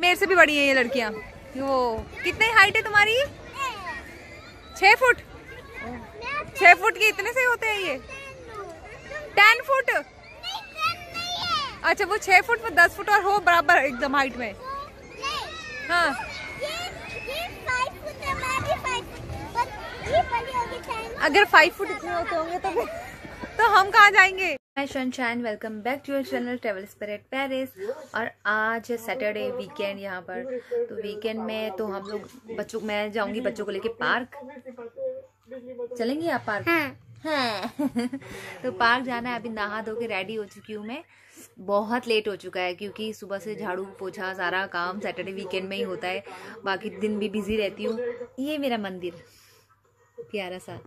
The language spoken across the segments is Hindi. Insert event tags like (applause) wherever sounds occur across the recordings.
मेरे से भी बड़ी है ये लड़कियाँ। वो कितने हाइट है तुम्हारी? छह फुट? छह फुट के इतने से होते हैं ये। टेन फुट अच्छा वो छह फुट में दस फुट और हो बराबर एकदम हाइट में। हाँ। अगर फाइव फुट इतने होते होंगे तो तो हम कहाँ जाएँगे? Hi sunshine welcome back to your channel travel spirit Paris और आज है सैटरडे वीकेंड यहाँ पर। तो वीकेंड में तो हम लोग बच्चों मैं जाऊँगी बच्चों को लेके पार्क चलेंगे आप पार्क हाँ, हाँ। (laughs) तो पार्क जाना है। अभी नहा धो के रेडी हो चुकी हूँ मैं। बहुत लेट हो चुका है क्योंकि सुबह से झाड़ू पोछा सारा काम सैटरडे वीकेंड में ही होता है। बाकी दिन भी बिज़ी रहती हूँ। ये मेरा मंदिर। प्यारा सा।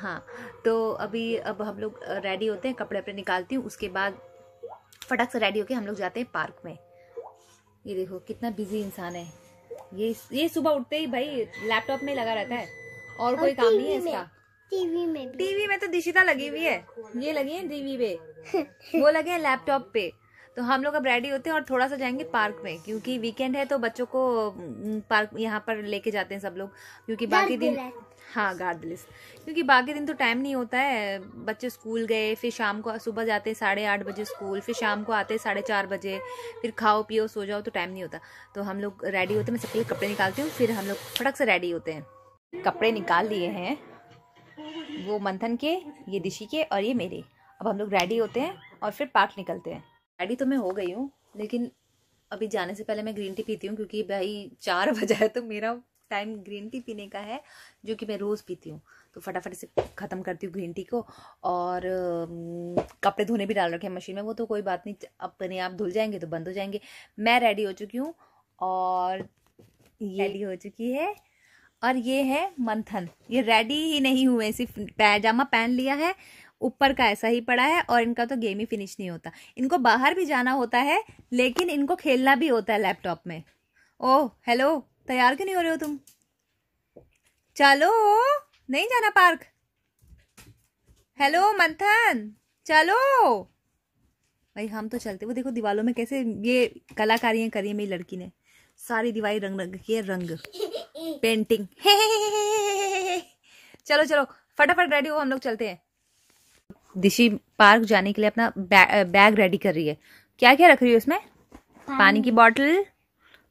हाँ तो अभी अब हम लोग रेडी होते हैं कपड़े अपने निकालती हूँ उसके बाद फटक से रेडी होके हम लोग जाते हैं पार्क में। ये देखो कितना बिज़ी इंसान है। ये ये सुबह उठते ही भाई लैपटॉप में लगा रहता है और कोई काम नहीं है इसका। टीवी में टीवी में तो दिशिता लगी हुई है ये लगी है टीवी पे। (laughs) वो लगे हैं लैपटॉप पे। तो हम लोग अब रेडी होते हैं और थोड़ा सा जाएँगे पार्क में क्योंकि वीकेंड है तो बच्चों को पार्क यहाँ पर लेके जाते हैं सब लोग क्योंकि बाकी दिन हाँ। गार्डलिस क्योंकि बाकी दिन तो टाइम नहीं होता है बच्चे स्कूल गए फिर शाम को सुबह जाते हैं साढ़े आठ बजे स्कूल फिर शाम को आते हैं साढ़े चार बजे फिर खाओ पियो सो जाओ तो टाइम नहीं होता। तो हम लोग रेडी होते हैं मैं सबके लिए कपड़े निकालती हूँ फिर हम लोग फटक से रेडी होते हैं। कपड़े निकाल लिए हैं वो मंथन के ये दिशी के और ये मेरे। अब हम लोग रेडी होते हैं और फिर पार्क निकलते हैं। रेडी तो मैं हो गई हूँ लेकिन अभी जाने से पहले मैं ग्रीन टी पीती हूँ क्योंकि भाई चार (laughs) बजा है तो मेरा टाइम ग्रीन टी पीने का है जो कि मैं रोज़ पीती हूँ। तो फटाफट से ख़त्म करती हूँ ग्रीन टी को और कपड़े धोने भी डाल रखे हैं मशीन में वो तो कोई बात नहीं अपने आप धुल जाएँगे तो बंद हो जाएँगे। मैं रेडी हो चुकी हूँ और ये रेडी हो चुकी है और ये है मंथन। ये रेडी ही नहीं हुए सिर्फ़ पैजामा पहन लिया है ऊपर का ऐसा ही पड़ा है और इनका तो गेम ही फिनिश नहीं होता। इनको बाहर भी जाना होता है लेकिन इनको खेलना भी होता है लैपटॉप में। ओह हेलो तैयार क्यों नहीं हो रहे हो तुम? चलो नहीं जाना पार्क हेलो मंथन चलो। भाई हम तो चलते वो देखो दीवालों में कैसे ये कलाकारियाँ करी है मेरी लड़की ने। सारी दीवारी रंग रंग की है रंग। (laughs) पेंटिंग (laughs) चलो चलो फटाफट रेडी हो हम लोग चलते हैं। दिशी पार्क जाने के लिए अपना बै, बैग रेडी कर रही है। क्या क्या रख रही है उसमें? पानी। पानी की बॉटल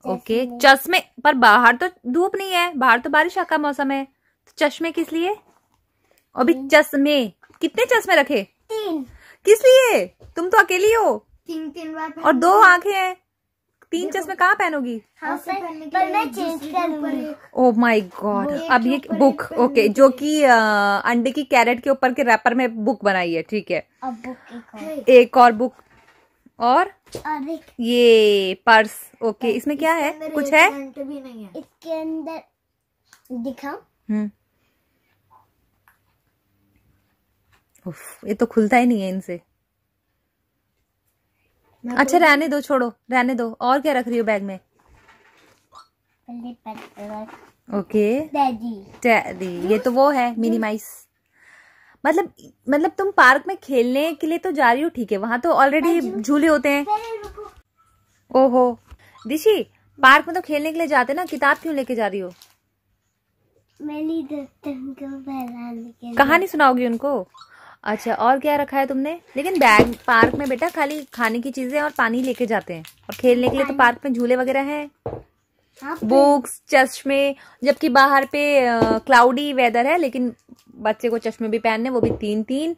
ओके चश्मे पर बाहर तो धूप नहीं है। बाहर तो बारिश का मौसम है। तो चश्मे किस लिए? अभी चश्मे। कितने चश्मे रखे? तीन। किस लिए? तुम तो अकेली हो। तीन तीन बार और दो आँखें हैं। तीन चश्मे कहाँ पहनोगी? पर मैं चेंज करूँगी ओ माय गॉड अब ये बुक ओके जो कि अंडे की कैरेट के ऊपर के रैपर में बुक बनाई है ठीक है। एक और। बुक और और ये पर्स ओके इसमें क्या है? कुछ है? भी नहीं है। इसके अंदर दिखाओ। हम्म। ये तो खुलता ही नहीं है इनसे। अच्छा रहने दो छोड़ो रहने दो। और क्या रख रही हो बैग में? ओके। डैडी। टैडी ये तो वो है मिनी माइस मतलब मतलब तुम पार्क में खेलने के लिए तो जा रही हो ठीक है वहाँ तो ऑलरेडी झूले होते हैं। ओहो। दिशी पार्क में तो खेलने के लिए जाते ना किताब क्यों लेके जा रही हो? मेरी दोस्तों को फैलाने के लिए। कहानी सुनाओगी उनको? अच्छा और क्या रखा है तुमने? लेकिन बैग पार्क में बेटा खाली खाने की चीज़ें और पानी लेके जाते हैं। और खेलने के लिए तो पार्क में झूले वगैरह हैं। हाँ, बुक्स चश्मे जबकि बाहर पे क्लाउडी वेदर है लेकिन बच्चे को चश्मे भी पहनने वो भी तीन तीन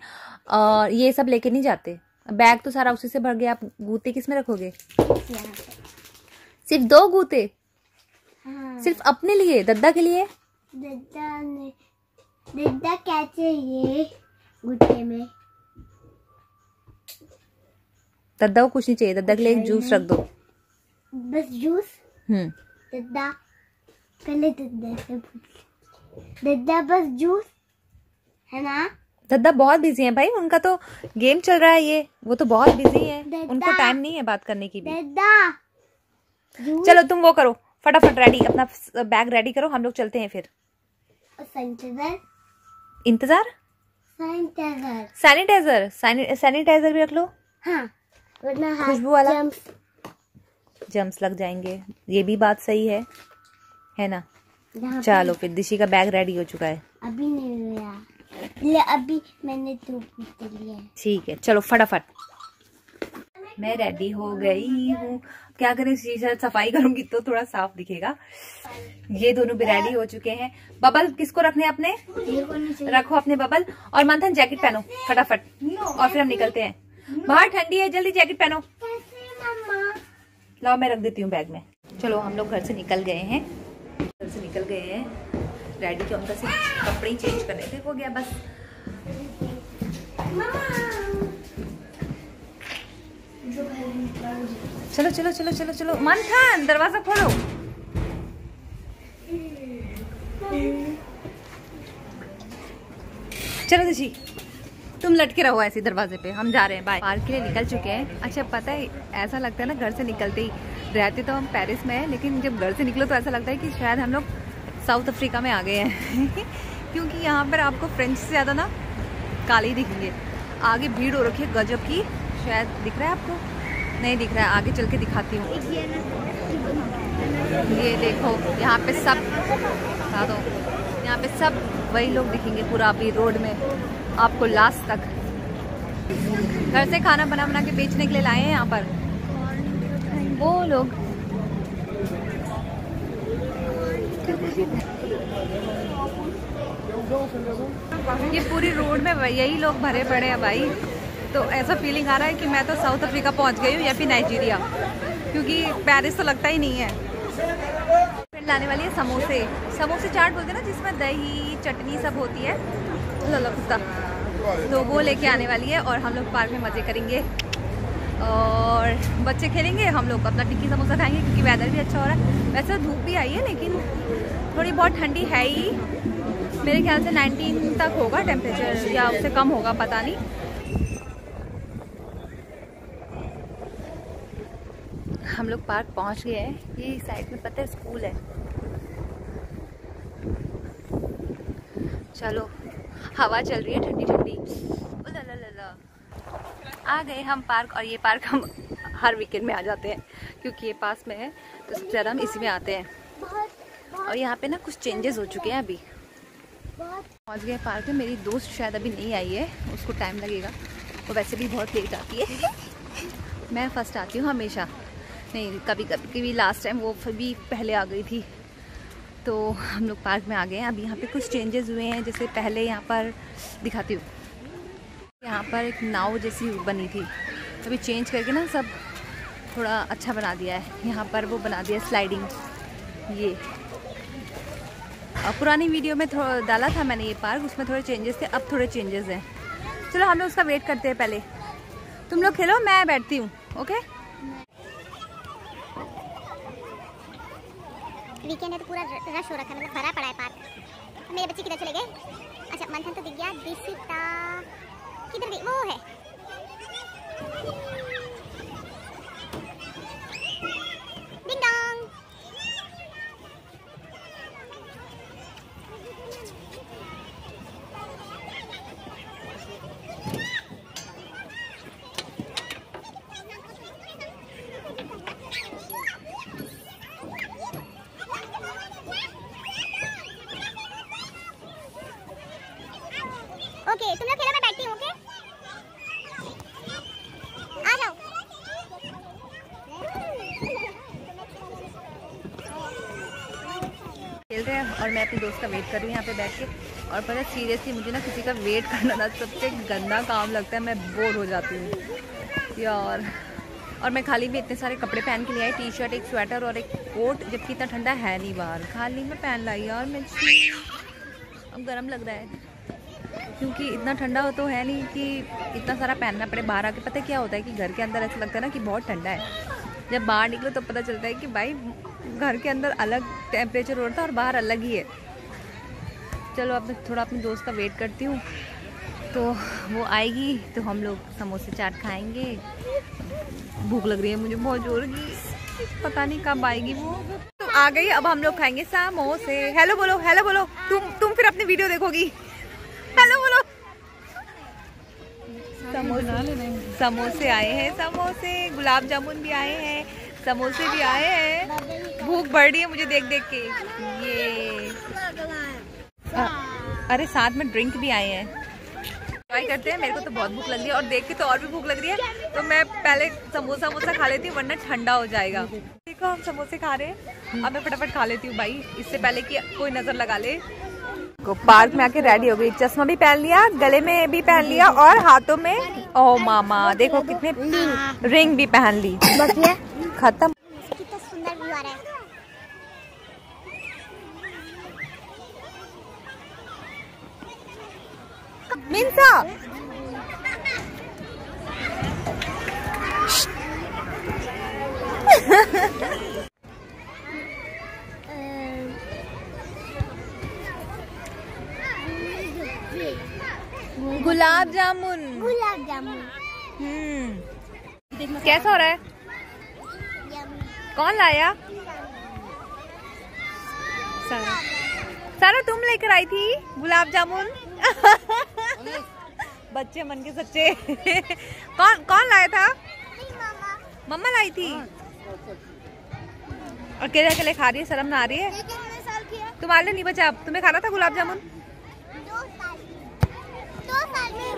और ये सब लेके नहीं जाते। बैग तो सारा उसी से भर गया। आप गूते किसमें रखोगे? सिर्फ़ दो गूते? हाँ। सिर्फ़ अपने लिए? दद्दा के लिए? दद्दा ने दद्दा क्या चाहिए गुट्टे में। दद्दा को कुछ नहीं चाहिए। दद्दा के लिए एक जूस रख दो। बस जूस हम्म। दद्दा पहले दद्दा से दद्दा बस जूस है ना? दद्दा बहुत बिज़ी है भाई। उनका तो गेम चल रहा है ये। वो तो बहुत बिज़ी है। उनको टाइम नहीं है बात करने की भी। चलो तुम वो करो। फटाफट रेडी अपना बैग रेडी करो। हम लोग चलते हैं फिर। सैनिटाइजर इंतज़ार? सैनिटाइजर सैनिटाइजर सैनिटाइजर भी रख लो। हाँ वरना खुशबू वाला? जम्स जम्स लग जाएँगे। ये भी बात सही है। है ना? चलो फिर दिशी का बैग रेडी हो चुका है। अभी नहीं हुआ ले अभी मैंने धूप ठीक है चलो फटाफट। मैं रेडी हो गई हूँ। क्या करें? शीशा सफ़ाई करूँगी तो थोड़ा साफ़ दिखेगा। ये दोनों भी रेडी हो चुके हैं। बबल, किसको रखने अपने? रखो अपने बबल। और मंथन जैकेट पहनो, फटाफट। और फिर हम निकलते हैं। बाहर ठंडी है, जल्दी जैकेट पहनो। लाओ, मैं रख देती हूँ बैग में। चलो, हम लोग घर से निकल गए हैं। घर से निकल गए हैं। रेडी हम बस कपड़े चेंज करने थे, हो गया बस। चलो चलो चलो चलो चलो। मंथन दरवाज़ा खोलो। चलो दिशी तुम लटके रहो ऐसे दरवाजे पे। हम जा रहे हैं बाय पार्क के लिए निकल चुके हैं। अच्छा पता है, ऐसा लगता है ना, घर से निकलते ही रहते तो हम पेरिस में हैं, लेकिन जब घर से निकलो तो ऐसा लगता है कि शायद हम लोग साउथ अफ्रीका में आ गए हैं। (laughs) क्योंकि यहाँ पर आपको फ्रेंच से ज़्यादा ना, काले दिखेंगे। आगे भीड़ हो रखी है गजब की। शायद दिख रहा है आपको? नहीं दिख रहा है आगे चल के दिखाती हूँ। ये देखो यहाँ पे सब दिखा दो। यहाँ पे सब वही लोग दिखेंगे पूरा अभी रोड में आपको लास्ट तक। घर से खाना बना बना के बेचने के लिए लाए हैं यहाँ पर? वो लोग। ये पूरी रोड में यही लोग भरे पड़े हैं भाई। तो ऐसा फीलिंग आ रहा है कि मैं तो साउथ अफ्रीका पहुँच गई हूँ या फिर नाइजीरिया क्योंकि पेरिस तो लगता ही नहीं है। फ्रेंड लाने वाली है समोसे। समोसे चाट बोलते हैं ना, जिसमें दही, चटनी सब होती है। लला तो वो लेके आने वाली है और हम लोग पार्क में मज़े करेंगे। और बच्चे खेलेंगे, हम लोग अपना टिक्की समोसा खाएँगे क्योंकि वेदर भी अच्छा हो रहा है। वैसे धूप भी आई है, लेकिन थोड़ी बहुत ठंडी है ही। मेरे ख्याल से 19 तक होगा टेम्परेचर या उससे कम होगा, पता नहीं। हम लोग पार्क पहुँच गए हैं। ये साइड में पता है स्कूल है। चलो, हवा चल रही है ठंडी ठंडी। आ गए हम पार्क और ये पार्क हम हर वीकेंड में आ जाते हैं, क्योंकि ये पास में है तो सबसे ज़्यादा हम इसी में आते हैं। और यहाँ पे ना कुछ चेंजेस हो चुके हैं अभी। पहुँच गए पार्क में। मेरी दोस्त शायद अभी नहीं आई है, उसको टाइम लगेगा। वो वैसे भी बहुत लेट आती है। (laughs) मैं फ़र्स्ट आती हूँ हमेशा। नहीं, कभी कभी कभी लास्ट टाइम वो फिर भी पहले आ गई थी। तो हम लोग पार्क में आ गए हैं। अभी यहाँ पे कुछ चेंजेस हुए हैं, जैसे पहले यहाँ पर दिखाती हूँ। यहाँ पर एक नाव जैसी बनी थी। अभी चेंज करके ना सब थोड़ा अच्छा बना दिया है। यहाँ पर वो बना दिया स्लाइडिंग ये। और पुरानी वीडियो में थोड़ा डाला था मैंने ये पार्क उसमें थोड़े चेंजेस थे। अब थोड़े चेंजेस हैं। चलो हम लोग उसका वेट करते हैं पहले। तुम लोग खेलो, मैं बैठती हूँ ओके वीकेंड है तो पूरा रश हो रखा है मतलब भरा पड़ा है पार्क। मेरे बच्चे किधर चले गए? अच्छा मंथन तो दिख गया दिशिता, किधर गई? वो है डिंग डोंग ओके तुम लोग खेलो मैं बैठती हूँ ओके आ जाओ खेल रहे हैं और मैं अपनी दोस्त का वेट कर रही हूँ यहाँ पे बैठ के। और पता सीरियसली मुझे ना किसी का वेट करना ना, सबसे गंदा काम लगता है, मैं बोर हो जाती हूँ। यार, और मैं खाली भी इतने सारे कपड़े पहन के लिए आई टी शर्ट एक स्वेटर और एक कोट जबकि इतना ठंडा है नहीं बाहर। खाली मैं पहन लाई यार, मैं अब गर्म लग रहा है। क्योंकि इतना ठंडा हो तो है नहीं कि इतना सारा पहनना पड़े बाहर आके। पता क्या होता है कि घर के अंदर ऐसा लगता है ना कि बहुत ठंडा है। जब बाहर निकलो तो पता चलता है कि भाई घर के अंदर अलग टेम्परेचर हो रहा था और बाहर अलग ही है। चलो अब थोड़ा अपने दोस्त का वेट करती हूँ। तो वो आएगी तो हम लोग समोसे चाट खाएँगे। भूख लग रही है मुझे बहुत ज़ोर की। पता नहीं कब आएगी वो। तो आ गई, अब हम लोग खाएँगे समोसे। हेलो बोलो हेलो बोलो। तुम तुम फिर अपनी वीडियो देखोगी। हेलो बोलो। समोसे समोसे आए हैं, समोसे। गुलाब जामुन भी आए हैं, समोसे भी आए हैं। भूख बढ़ रही है मुझे देख देख के। ये। अ, अरे साथ में ड्रिंक भी आए हैं। ट्राई करते हैं मेरे को तो बहुत भूख लग रही है और देख के तो और भी भूख लग रही है। तो मैं पहले समोसा वमोसा खा लेती हूँ वरना ठंडा हो जाएगा। देखो हम समोसे खा रहे हैं। अब मैं फटाफट खा लेती हूँ भाई। इससे पहले कि कोई नज़र लगा ले। को पार्क में आके रेडी हो गई। चश्मा भी पहन लिया गले में भी पहन लिया और हाथों में ओ मामा देखो कितने रिंग भी पहन ली। खत्म कितना सुंदर व्यू आ रहा है मिनसा (laughs) गुलाब जामुन। गुलाब जामुन। हम्म। कैसा हो रहा है? कौन लाया? सारा। सारा तुम लेकर आई थी गुलाब जामुन? (laughs) बच्चे मन के सच्चे। कौन कौन लाया था? मम्मा लाई थी। अकेले अकेले खा रही है, शर्म ना आ रही है? तुम्हारे लिए नहीं बचा। तुम्हें खाना था गुलाब जामुन?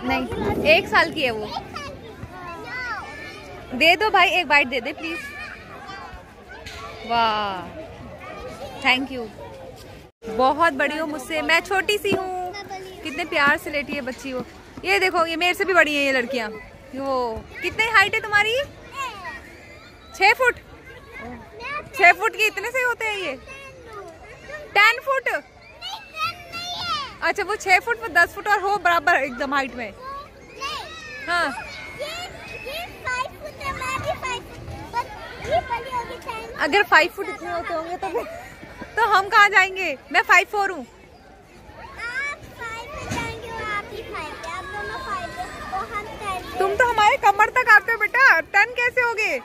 नहीं, एक साल की है वो। दे दो भाई, एक बाइट दे दे प्लीज़ वाह। थैंक यू बहुत बड़ी हो मुझसे। मैं छोटी सी हूँ। कितने प्यार से लेटी है बच्ची वो। ये देखो, ये मेरे से भी बड़ी है ये लड़कियाँ। वो, कितने हाइट है तुम्हारी? छह फुट? छह फुट की इतने से होते हैं ये। टेन फुट अच्छा वो छह फुट, वो दस फुट और हो बराबर एकदम हाइट में। हाँ। अगर फाइव फुट इतने होते होंगे तो तो हम कहाँ जाएँगे? मैं फाइव फोर हूँ। तुम तो हमारे कमर तक आते हो बेटा। टन कैसे होगे?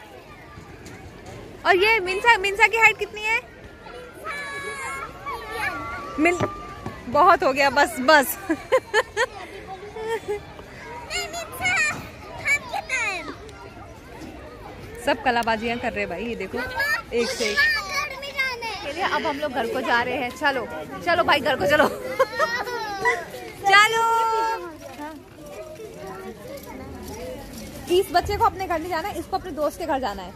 और ये मिंसा मिंसा की हाइट कितनी है? मिल, बहुत हो गया, बस बस। सब कलाबाजियाँ कर रहे हैं भाई, ये देखो, एक से एक। अब हम लोग घर को जा रहे हैं। चलो चलो भाई, घर को चलो। इस बच्चे को अपने घर नहीं जाना है, इसको अपने दोस्त के घर जाना है।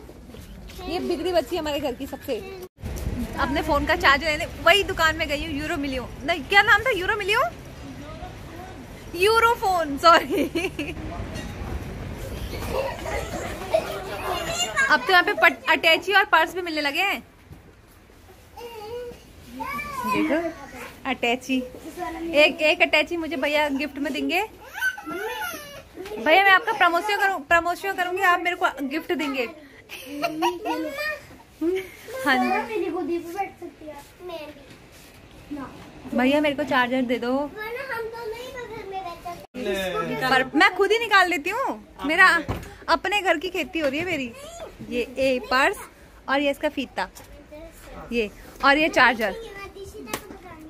ये बिगड़ी बच्ची हमारे घर की सबसे। अपने फ़ोन का चार्जर लेने, वही दुकान में गई हूँ यूरो मिलियो नहीं, क्या नाम था? यूरो मिलियो यूरो फ़ोन सॉरी अब तो यहाँ पे अटैची और पर्स भी मिलने लगे हैं। देखो अटैची एक एक अटैची मुझे भैया गिफ्ट में देंगे। भैया मैं आपका प्रमोशन करूँ प्रमोशन करूँगी आप मेरे को गिफ्ट देंगे। हाँ जी। भैया मेरे को चार्जर दे दो। पर मैं खुद ही निकाल लेती हूँ। मेरा अपने घर की खेती हो रही है मेरी। ये ए पर्स और ये इसका फीता। ये और ये चार्जर।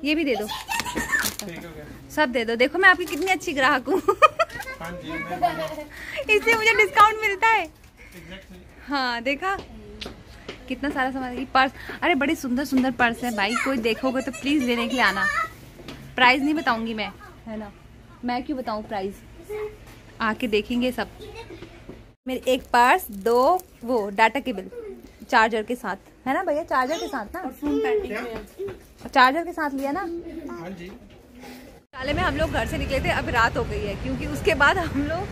ये भी दे दो। सब दे दो। देखो मैं आपकी कितनी अच्छी ग्राहक हूँ। (laughs) इससे मुझे डिस्काउंट मिलता है। हाँ देखा? कितना सारा सामान ये पर्स अरे बड़ी सुंदर सुंदर पर्स है भाई। कोई देखोगे तो प्लीज़ लेने के लिए आना। प्राइस नहीं बताऊँगी मैं है ना? मैं क्यों बताऊँ प्राइस आके देखेंगे सब। मेरे एक पर्स दो वो डाटा केबल चार्जर के साथ। है ना भैया? चार्जर के साथ ना? चार्जर के साथ लिया ना? हाँ जी। काले में हम लोग घर से निकले थे, अब रात हो गई है, क्योंकि उसके बाद हम लोग,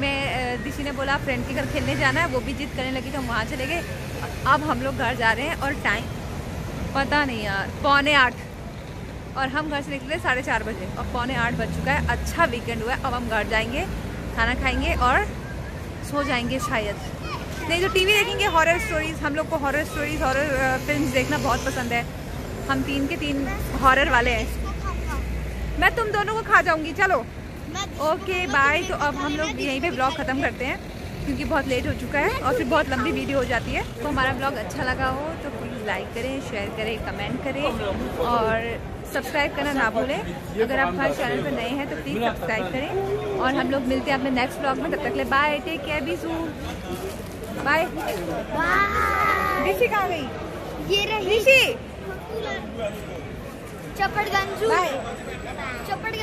मैं दिशी ने बोला फ्रेंड के घर खेलने जाना है, वो भी जिद करने लगी तो हम वहाँ चले गए। अब हम लोग घर जा रहे हैं और टाइम पता नहीं यार, पौने आठ। और हम घर से निकले साढ़े चार बजे और पौने आठ बज चुका है अच्छा वीकेंड हुआ है, अब हम घर जाएँगे, खाना खाएँगे और सो जाएँगे शायद। नहीं तो टीवी देखेंगे हॉरर स्टोरीज हम लोग को हॉरर स्टोरीज हॉरर फ़िल्म देखना बहुत पसंद है। हम तीन के तीन हॉरर वाले हैं। मैं तुम दोनों को खा जाऊँगी चलो। ओके बाय तो अब हम लोग यहीं पे ब्लॉग ख़त्म करते हैं क्योंकि बहुत लेट हो चुका है और फिर बहुत लंबी वीडियो हो जाती है। तो हमारा ब्लॉग अच्छा लगा हो तो प्लीज़ लाइक करें शेयर करें कमेंट करें और सब्सक्राइब करना ना भूलें। अगर आप हमारे चैनल पर नए हैं तो प्लीज़ सब्सक्राइब करें और हम लोग मिलते हैं अपने नेक्स्ट ब्लॉग में। तब तक ले बाय टेक केयर बी सू बाय ऋषि कहाँ गई? ये रही। ऋषि! చెప్పడు గంజు. చెప్పడు